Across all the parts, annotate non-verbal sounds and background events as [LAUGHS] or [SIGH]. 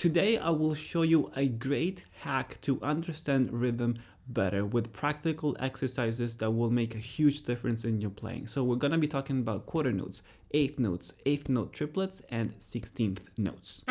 Today I will show you a great hack to understand rhythm better with practical exercises that will make a huge difference in your playing. So we're going to be talking about quarter notes, eighth notes, eighth note triplets, and 16th notes.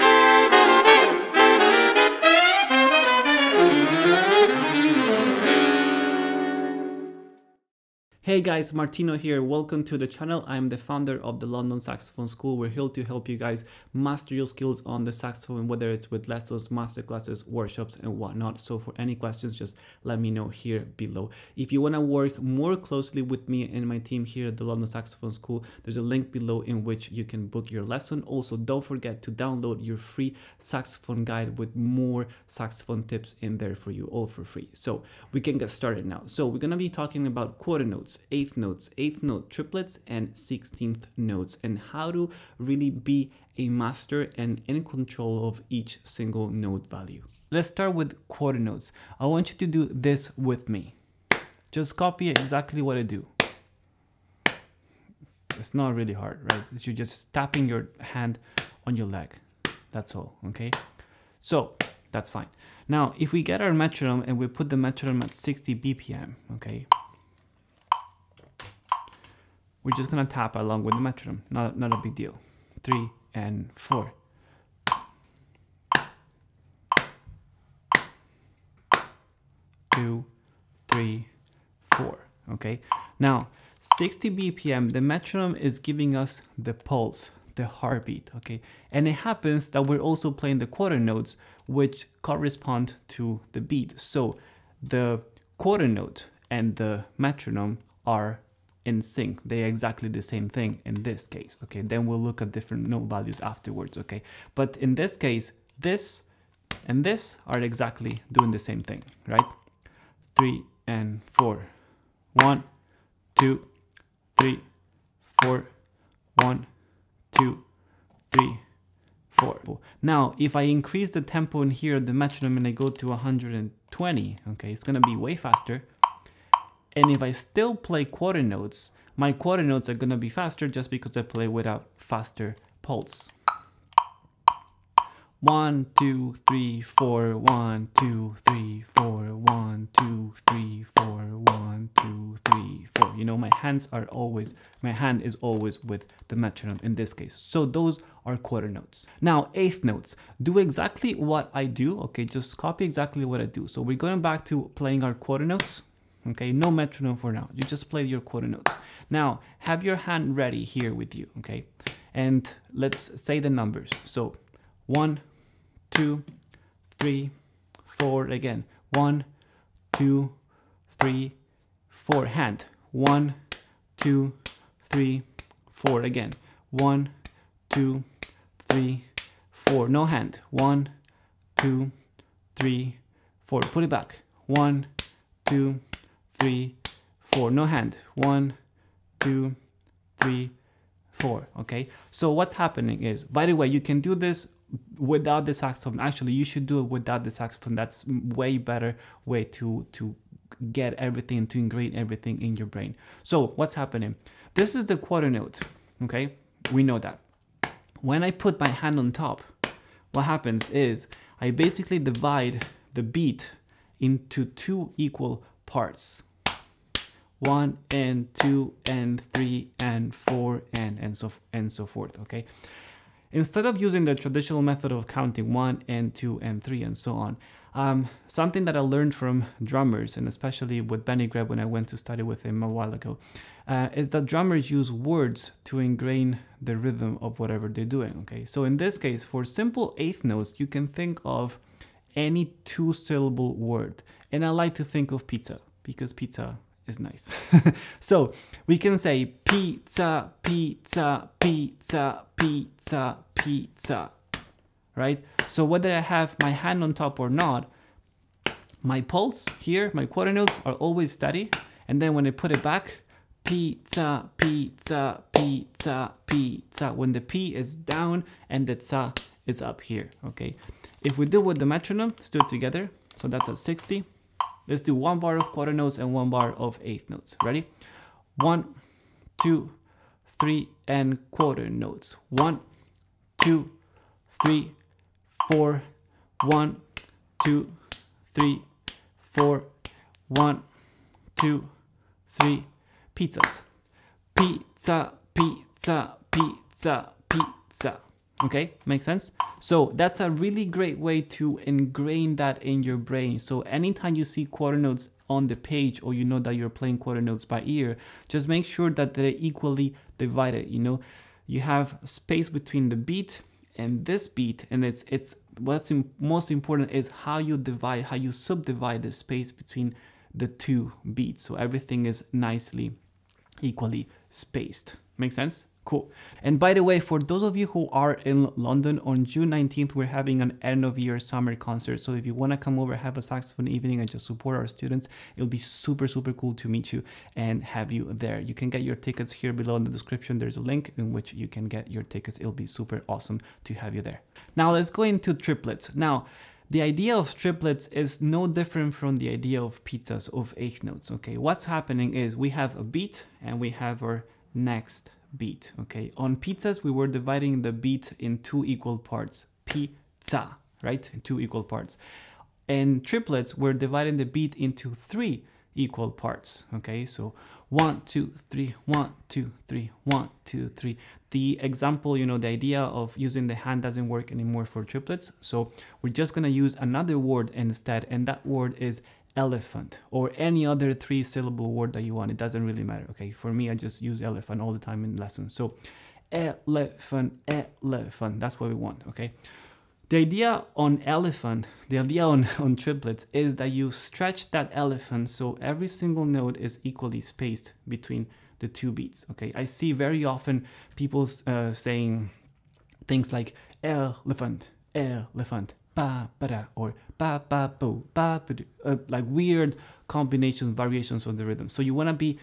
Hey guys, Martino here. Welcome to the channel. I'm the founder of the London Saxophone School. We're here to help you guys master your skills on the saxophone, whether it's with lessons, masterclasses, workshops, and whatnot. So for any questions, just let me know here below. If you want to work more closely with me and my team here at the London Saxophone School, there's a link below in which you can book your lesson. Also, don't forget to download your free saxophone guide with more saxophone tips in there for you, all for free. So we can get started now. So we're going to be talking about quarter notes eighth notes, eighth note triplets, and 16th notes, and how to really be a master and in control of each single note value. Let's start with quarter notes. I want you to do this with me. Just copy exactly what I do. It's not really hard, right? You're just tapping your hand on your leg. That's all, okay? So that's fine. Now, if we get our metronome and we put the metronome at 60 BPM, okay? We're just gonna tap along with the metronome. Not, not a big deal. Three and four. Two, three, four. Okay. Now, 60 BPM, the metronome is giving us the pulse, the heartbeat. Okay. And it happens that we're also playing the quarter notes, which correspond to the beat. So the quarter note and the metronome are in sync. They're exactly the same thing in this case, okay? Then we'll look at different note values afterwards, okay? But in this case, this and this are exactly doing the same thing, right? Three and four. One, two, three, four, one, two, three, four. Now, if I increase the tempo in here, the metronome, and I go to 120, okay, it's gonna be way faster. And if I still play quarter notes, my quarter notes are gonna be faster just because I play without a faster pulse. One, two, three, four, one, two, three, four, one, two, three, four, one, two, three, four. You know, my hands are always, my hand is always with the metronome in this case. So those are quarter notes. Now, eighth notes, do exactly what I do. Okay, just copy exactly what I do. So we're going back to playing our quarter notes okay no metronome for now. You just play your quarter notes. Now have your hand ready here with you okay? And let's say the numbers. So one two three four again. One two three four. Hand. One two three four again. One two three four. No hand. One two three four. Put it back. One two three, four. No hand. One, two, three, four. Okay. So what's happening is, by the way, you can do this without the saxophone. Actually, you should do it without the saxophone. That's way better way to to get everything to ingrain everything in your brain. So what's happening? This is the quarter note. Okay, we know that. When I put my hand on top, what happens is I basically divide the beat into two equal parts one and two and three and four and and so and so forth okay? Instead of using the traditional method of counting one and two and three and so on um, something that I learned from drummers and especially with Benny Greb when I went to study with him a while ago uh, is that drummers use words to ingrain the rhythm of whatever they're doing okay? So in this case for simple eighth notes you can think of any two syllable word. And I like to think of pizza because pizza is nice. [LAUGHS] so we can say pizza, pizza, pizza, pizza, pizza, right? So whether I have my hand on top or not, my pulse here, my quarter notes are always steady. And then when I put it back, pizza, pizza, pizza, pizza. When the P is down and the za is up here, okay? If we do with the metronome, let's do it together. So that's at 60. Let's do one bar of quarter notes and one bar of eighth notes. Ready? One, two, three, and quarter notes. One, two, three, four, one, two, three, four, one, two, three, pizzas. Pizza, pizza, pizza, pizza. Okay, makes sense? So that's a really great way to ingrain that in your brain. So anytime you see quarter notes on the page or you know that you're playing quarter notes by ear, just make sure that they're equally divided. You know, you have space between the beat and this beat and it's it's what's most important is how you divide, how you subdivide the space between the two beats. So everything is nicely equally spaced. Make sense? Cool. And by the way, for those of you who are in London on June 19th, we're having an end of year summer concert. So if you want to come over, have a saxophone evening and just support our students, it'll be super, super cool to meet you and have you there. You can get your tickets here below in the description. There's a link in which you can get your tickets. It'll be super awesome to have you there. Now let's go into triplets. Now, the idea of triplets is no different from the idea of pizzas of eighth notes. Okay, what's happening is we have a beat and we have our next beat. Okay, on pizzas we were dividing the beat in two equal parts. Pizza, right? In two equal parts. And triplets we're dividing the beat into three equal parts. Okay, so one, two, three, one, two, three, one, two, three. The example, you know, the idea of using the hand doesn't work anymore for triplets. So we're just gonna use another word instead, and that word is elephant or any other three syllable word that you want. It doesn't really matter. Okay, for me, I just use elephant all the time in lessons. So elephant, elephant, that's what we want. Okay. The idea on elephant, the idea on, [LAUGHS] on triplets is that you stretch that elephant so every single note is equally spaced between the two beats. Okay, I see very often people uh, saying things like elephant, elephant, ba ba da, or ba ba bo ba ba uh, like weird combinations, variations of the rhythm. So you want to be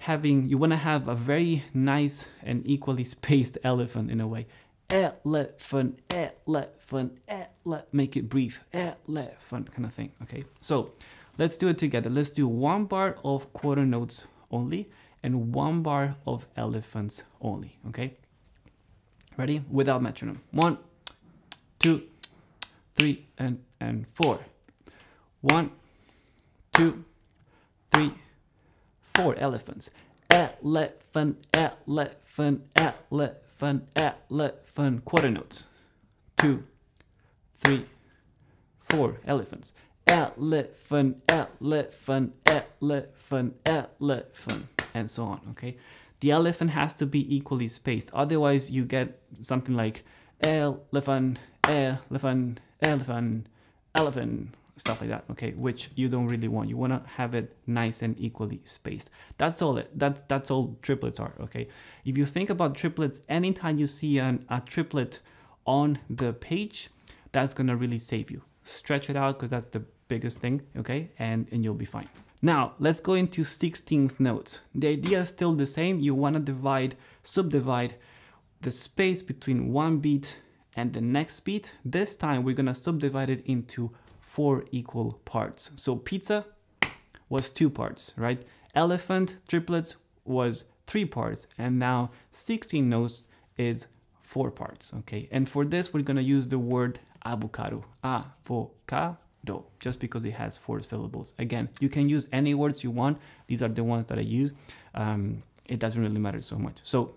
having, you want to have a very nice and equally spaced [LAUGHS] elephant in a way elephant, elephant, elephant, make it breathe, elephant kind of thing. Okay, so let's do it together. Let's do one bar of quarter notes only and one bar of elephants only. Okay, ready? Without metronome. One, two, three, and and four. One, two, three, four elephants. Elephant, elephant, elephant elephant, quarter notes. Two, three, four, elephants. Elephant, elephant, elephant, elephant, and so on, okay? The elephant has to be equally spaced. Otherwise, you get something like elephant, elephant, elephant, elephant, stuff like that okay which you don't really want. You want to have it nice and equally spaced. That's all it that's that's all triplets are okay? If you think about triplets anytime you see an, a triplet on the page that's gonna really save you. Stretch it out because that's the biggest thing okay and and you'll be fine. Now let's go into 16th notes the idea is still the same. You want to divide subdivide the space between one beat and the next beat this time we're gonna subdivide it into four equal parts. So pizza was two parts, right? Elephant triplets was three parts, and now 16 notes is four parts, okay? And for this, we're gonna use the word avocado, avocado, just because it has four syllables. Again, you can use any words you want. These are the ones that I use. Um, it doesn't really matter so much. So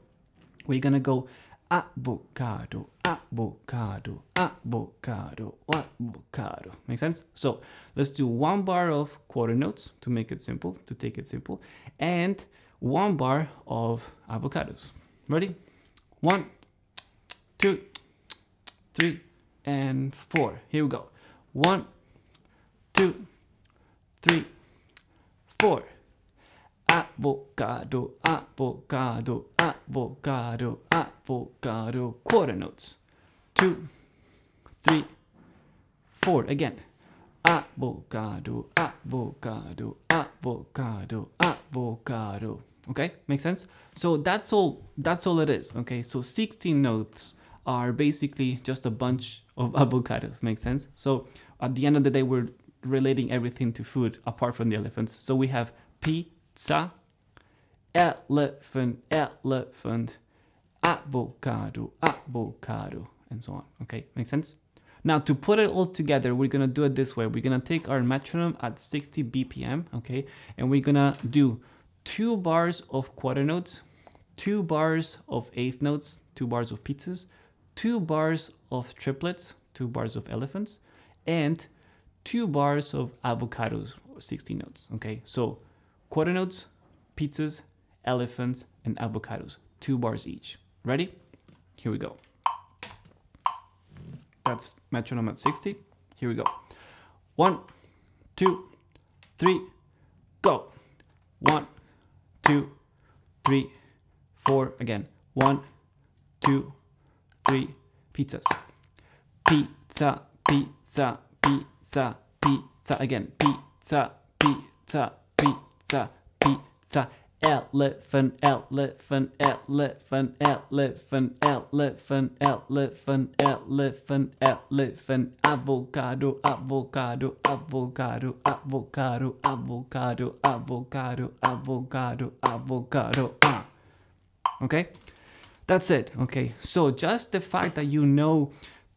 we're gonna go avocado, avocado, avocado, avocado. Make sense? So let's do one bar of quarter notes to make it simple, to take it simple, and one bar of avocados. Ready? One, two, three, and four. Here we go. One, two, three, four avocado, avocado, avocado, avocado, quarter notes. Two, three, four. Again. Avocado, avocado, avocado, avocado. Okay, makes sense? So that's all that's all it is. Okay, so 16 notes are basically just a bunch of [LAUGHS] avocados, makes sense? So at the end of the day, we're relating everything to food apart from the elephants. So we have pizza, elephant, elephant, avocado, avocado, and so on. Okay, makes sense? Now to put it all together, we're gonna do it this way. We're gonna take our metronome at 60 BPM, okay? And we're gonna do two bars of quarter notes, two bars of eighth notes, two bars of pizzas, two bars of triplets, two bars of elephants, and two bars of avocados, 60 notes, okay? So quarter notes, pizzas, elephants, and avocados, two bars each. Ready? Here we go. That's metronome at 60. Here we go. One, two, three, go. One, two, three, four. Again. One, two, three. Pizzas. Pizza, pizza, pizza, pizza. Again. Pizza, pizza, pizza, pizza elephant, elephant, elephant, elephant, elephant, elephant, elephant, elephant, avocado, avocado, avocado, avocado, avocado, avocado, avocado, avocado. Ah. Okay? That's it. Okay. So just the fact that you know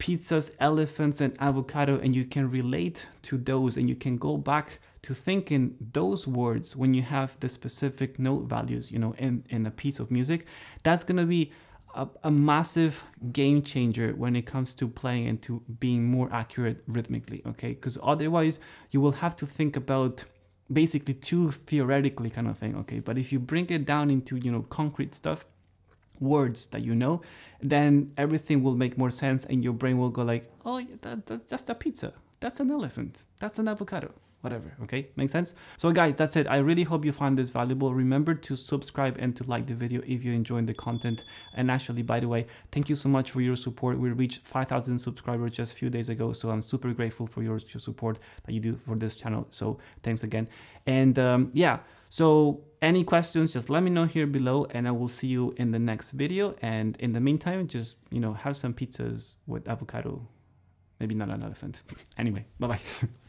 pizzas, elephants, and avocado, and you can relate to those and you can go back to thinking those words when you have the specific note values, you know, in, in a piece of music, that's to be a, a, massive game changer when it comes to playing and to being more accurate rhythmically, okay? Because otherwise, you will have to think about basically too theoretically kind of thing, okay? But if you bring it down into, you know, concrete stuff, words that you know, then everything will make more sense and your brain will go like, oh, that, that's just a pizza. That's an elephant. That's an avocado whatever okay? Makes sense? So guys that's it. I really hope you find this valuable. Remember to subscribe and to like the video if you're enjoying the content. And actually by the way thank you so much for your support. We reached 5000 subscribers just a few days ago so i'm super grateful for your, your support that you do for this channel. So thanks again. And um, yeah so any questions just let me know here below and i will see you in the next video. And in the meantime just you know have some pizzas with avocado. Maybe not an elephant. [LAUGHS] Anyway bye bye [LAUGHS]